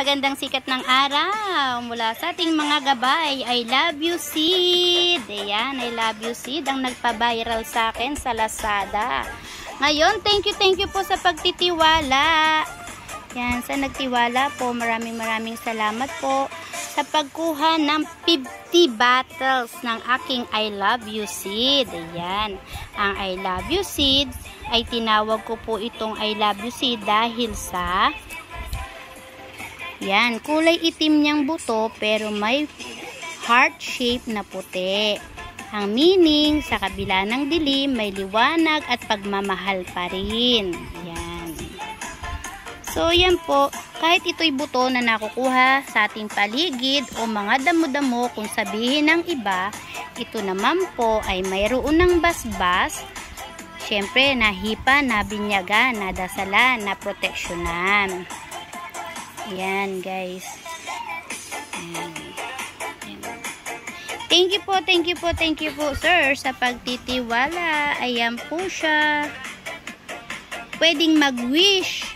magandang sikat ng araw mula sa ating mga gabay. I love you seed. Ayan, I love you seed ang nagpa-viral sa akin sa Lazada. Ngayon, thank you, thank you po sa pagtitiwala. Yan, sa nagtiwala po, maraming maraming salamat po sa pagkuha ng 50 bottles ng aking I love you seed. Ayan, ang I love you seed ay tinawag ko po itong I love you seed dahil sa yan, kulay itim niyang buto pero may heart shape na puti. Ang meaning, sa kabila ng dilim, may liwanag at pagmamahal pa rin. Yan. So, yan po. Kahit ito'y buto na nakukuha sa ating paligid o mga damo-damo kung sabihin ng iba, ito naman po ay mayroon ng basbas. Siyempre, nahipa, nabinyagan, nadasalan, na proteksyonan. Ayan, guys. Thank you po, thank you po, thank you po, sir, sa pagtitiwala. Ayan po siya. Pwedeng mag-wish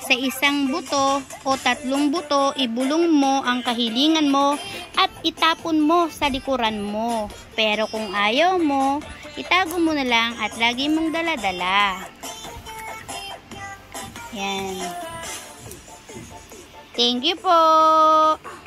sa isang buto o tatlong buto, ibulong mo ang kahilingan mo at itapon mo sa likuran mo. Pero kung ayaw mo, itago mo na lang at lagi mong daladala. Yan. Thank you po.